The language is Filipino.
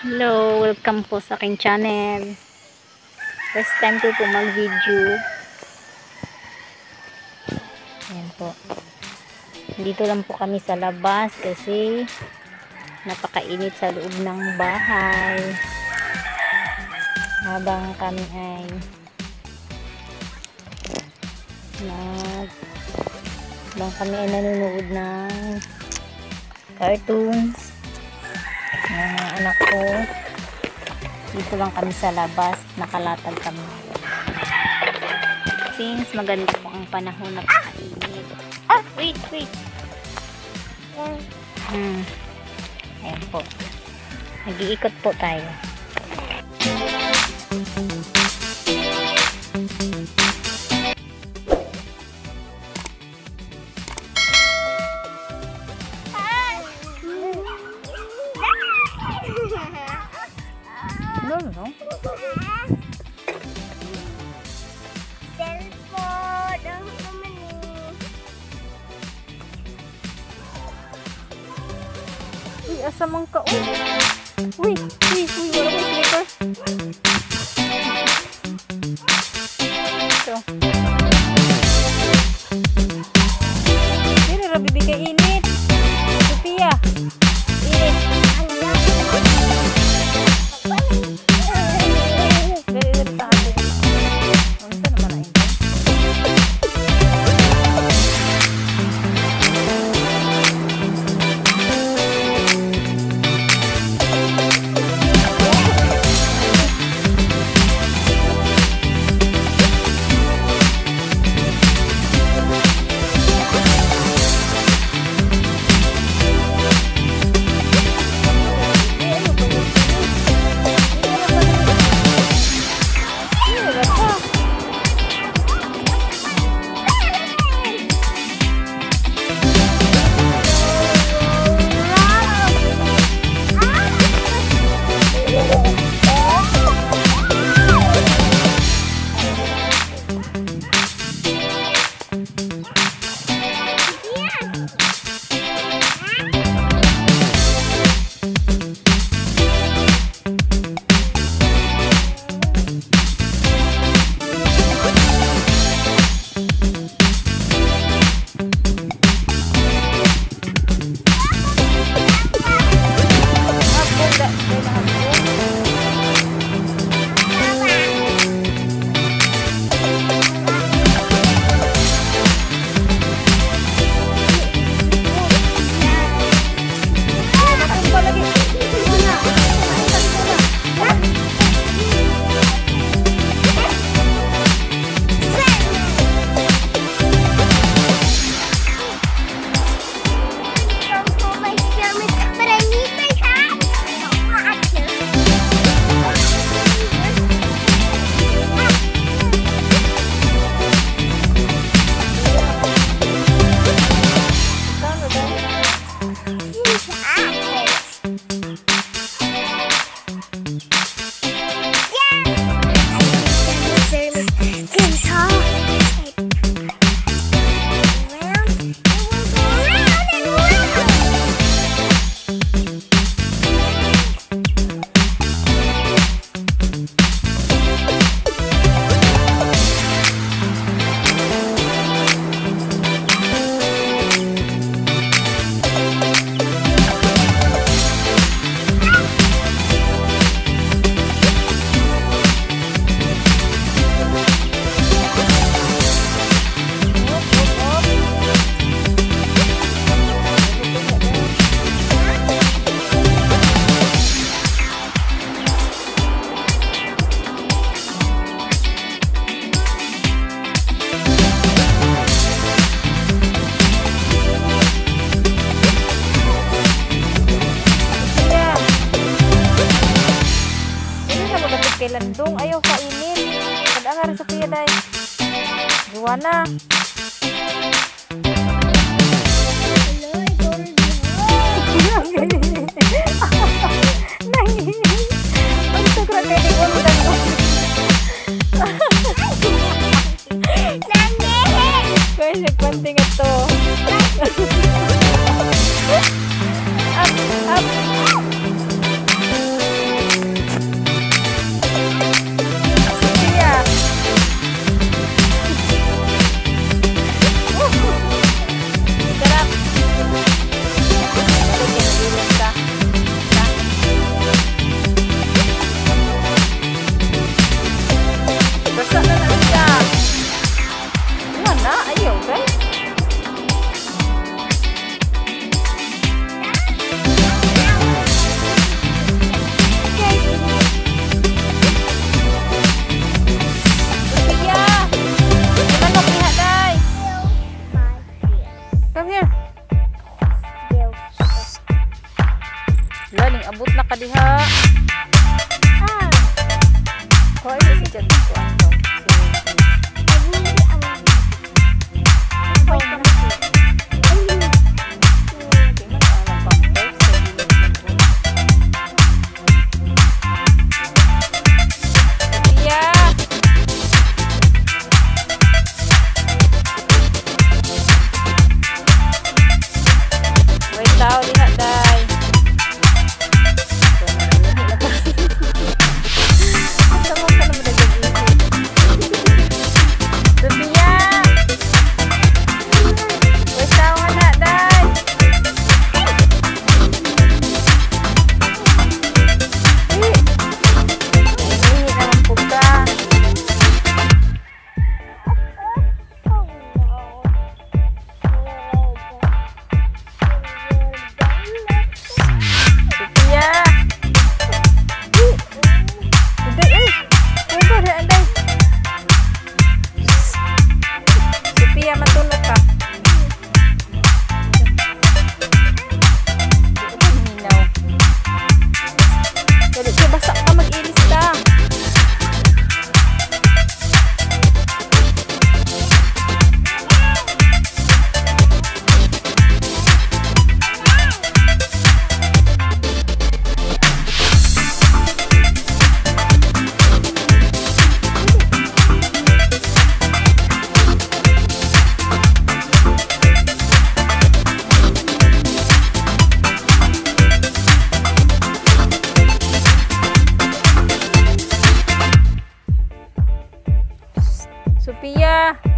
Hello, welcome po sa aking channel. First time ko po mag-video. Ayan po. Dito lang po kami sa labas kasi napakainit sa loob ng bahay. Habang kami ay nag habang kami ay nanonood ng cartoons ng mga anak ko. Dito lang kami sa labas. Nakalatag kami. Since maganda po ang panahon napakainit ah wait wait. Hmm. ayan po. Nag-iikot po tayo no no Cellphone. Ang naman eh. uy asa man ka uy uy uy uy wala ko slipper ito Dili ra bibigay 我呢 Abot na Pia.